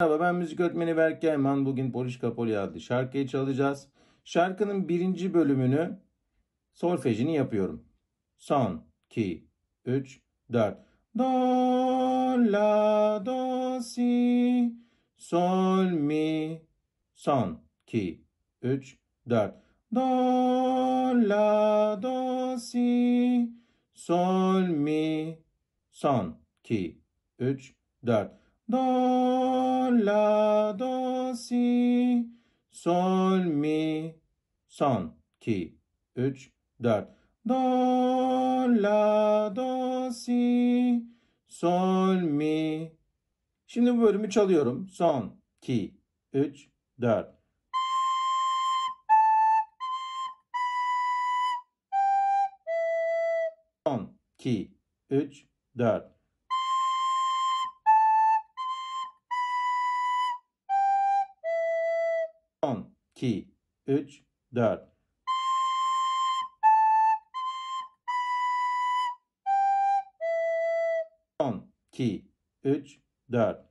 Merhaba ben müzik öğretmeni Berk Gelman. Bugün Polişka Poli adlı şarkıyı çalacağız. Şarkının birinci bölümünü solfejini yapıyorum. Son, 2, 3, 4. Do, la, do, si, sol, mi. Son, 2, 3, 4. Do, la, do, si, sol, mi. Son, 2, 3, 4. Do, la, do, si, sol, mi, son, 2, 3, 4. Do, la, do, si, sol, mi. Şimdi bu bölümü çalıyorum. Son, 2, 3, 4. Son, 2, 3, 4. 2, 3, 4. Son, 2, 3, 4.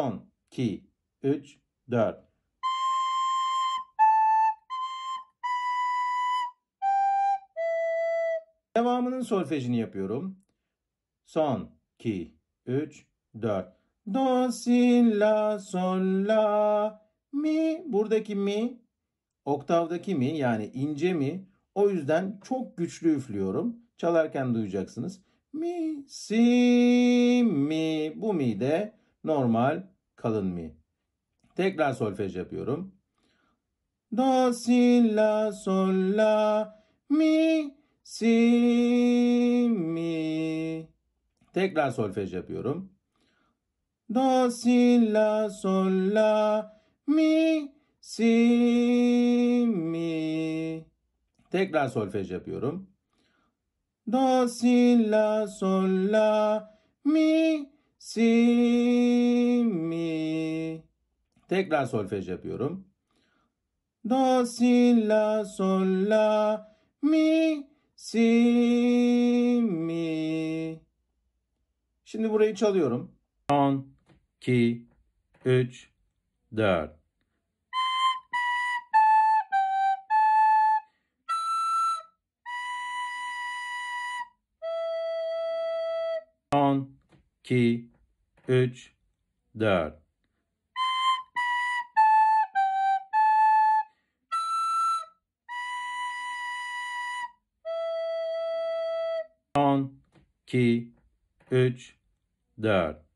Son, 2, 3, 4. Devamının solfejini yapıyorum. Son, 2, 3, 4. Do, si, la, sol, la, mi. Buradaki mi, oktavdaki mi yani ince mi. O yüzden çok güçlü üflüyorum. Çalarken duyacaksınız. Mi, si, mi. Bu mi de normal kalın mi. Tekrar solfej yapıyorum. Do, si, la, sol, la, mi, si, mi. Tekrar solfej yapıyorum. Do, si, la, sol, la, mi, si, mi. Tekrar solfej yapıyorum. Do, si, la, sol, la, mi, si, mi. Tekrar solfej yapıyorum. Do, si, la, sol, la, mi, si, mi. Şimdi burayı çalıyorum. 10, 2, 3, 4. On, iki, üç, dört. On, iki, üç, dört.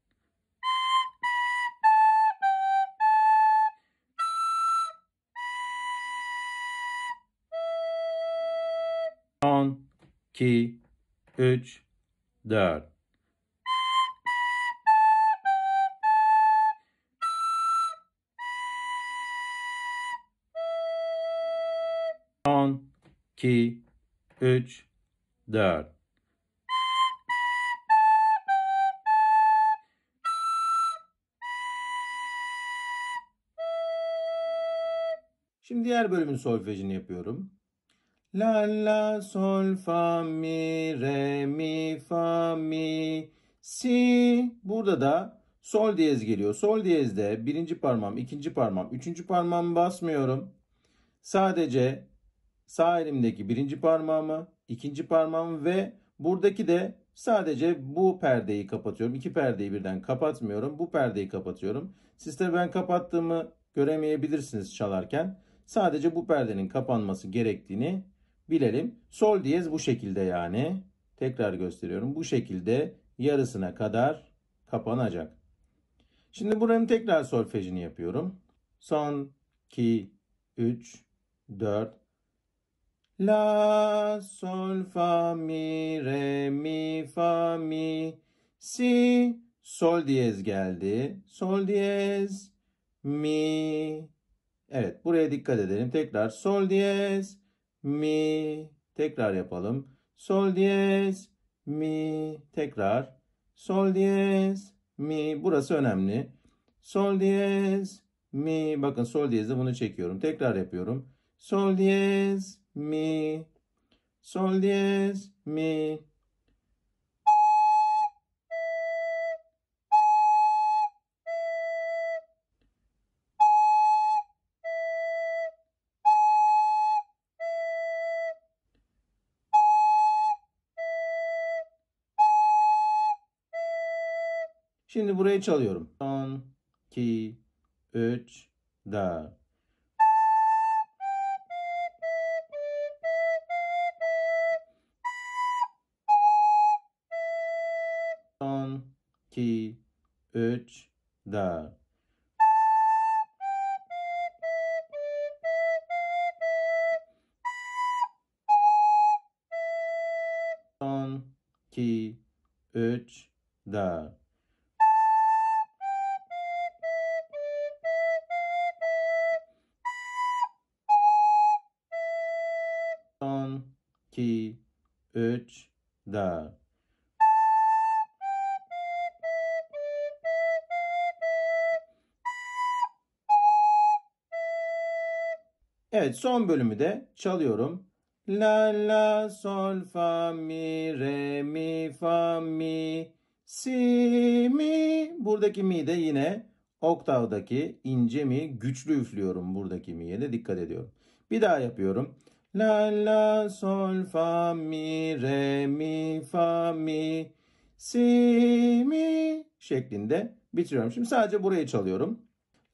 On, iki, üç, dört. On, iki, üç, dört. Diğer bölümün solfejini yapıyorum. La la sol fa mi re mi fa mi si. Burada da sol diyez geliyor. Sol diyezde birinci parmağım, ikinci parmağım, üçüncü parmağımı basmıyorum. Sadece sağ elimdeki birinci parmağımı, ikinci parmağımı ve buradaki de sadece bu perdeyi kapatıyorum. İki perdeyi birden kapatmıyorum. Bu perdeyi kapatıyorum. Siz de ben kapattığımı göremeyebilirsiniz çalarken. Sadece bu perdenin kapanması gerektiğini bilelim. Sol diyez bu şekilde yani. Tekrar gösteriyorum. Bu şekilde yarısına kadar kapanacak. Şimdi buranın tekrar solfejini yapıyorum. Son 2, 3, 4. La, sol, fa, mi, re, mi, fa, mi, si. Sol diyez geldi. Sol diyez, mi. Evet buraya dikkat edelim. Tekrar sol diyez, mi. Tekrar yapalım. Sol diyez, mi. Tekrar. Sol diyez, mi. Burası önemli. Sol diyez, mi. Bakın sol diyezde bunu çekiyorum. Tekrar yapıyorum. Sol diyez, mi. Sol diyez, mi. Şimdi burayı çalıyorum. Son, 2, 3, 4. Son, 2, 3, 4. Son, 2, 3, 4. 3, 4. Evet son bölümü de çalıyorum. La la sol fa mi re mi fa mi si mi. Buradaki mi de yine oktavdaki ince mi güçlü üflüyorum buradaki mi'ye de dikkat ediyorum. Bir daha yapıyorum. La la sol fa mi re mi fa mi si mi şeklinde bitiriyorum. Şimdi sadece burayı çalıyorum.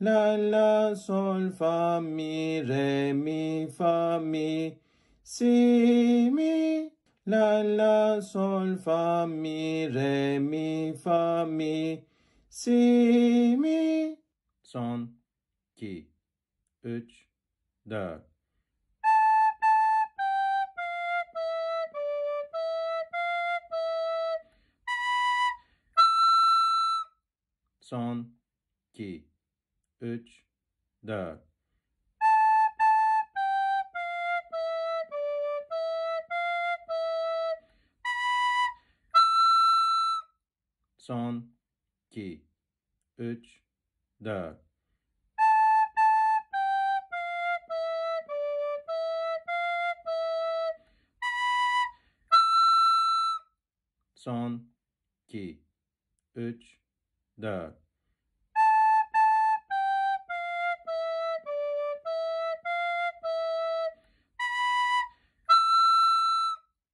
La la sol fa mi re mi fa mi si mi la la sol fa mi re mi fa mi si mi son 2 3 4 son 2 3 4 son 2 3 4 son 2 3 4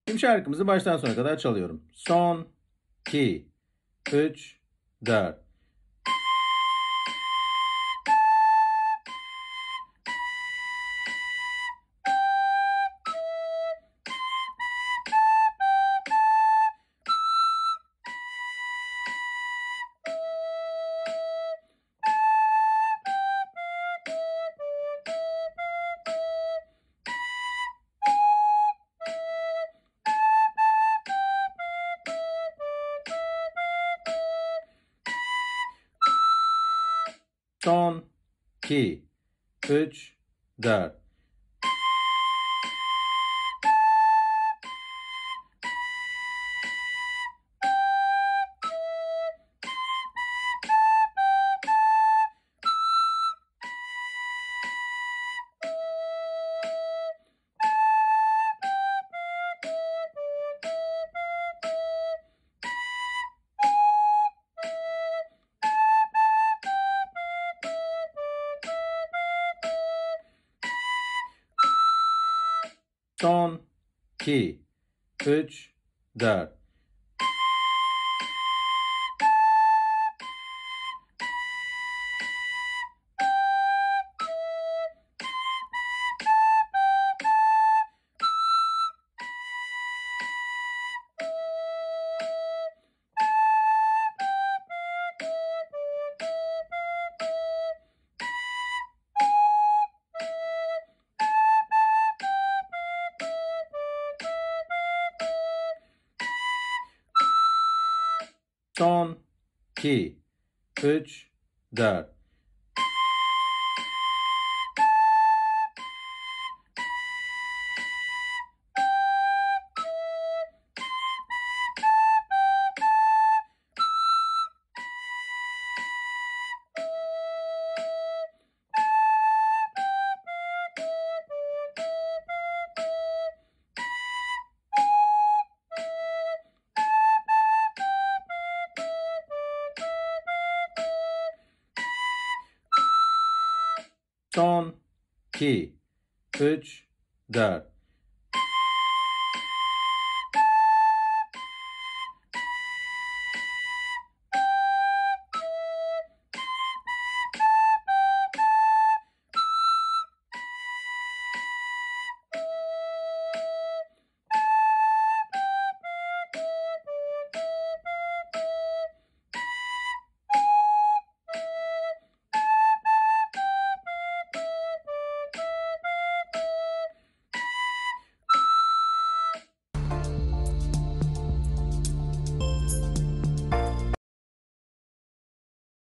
Şimdi şarkımızı baştan sona kadar çalıyorum. Son 2 3 4 Son 2 3 4 Son 2 3 4 Son 2 3 4 Son 2 3 4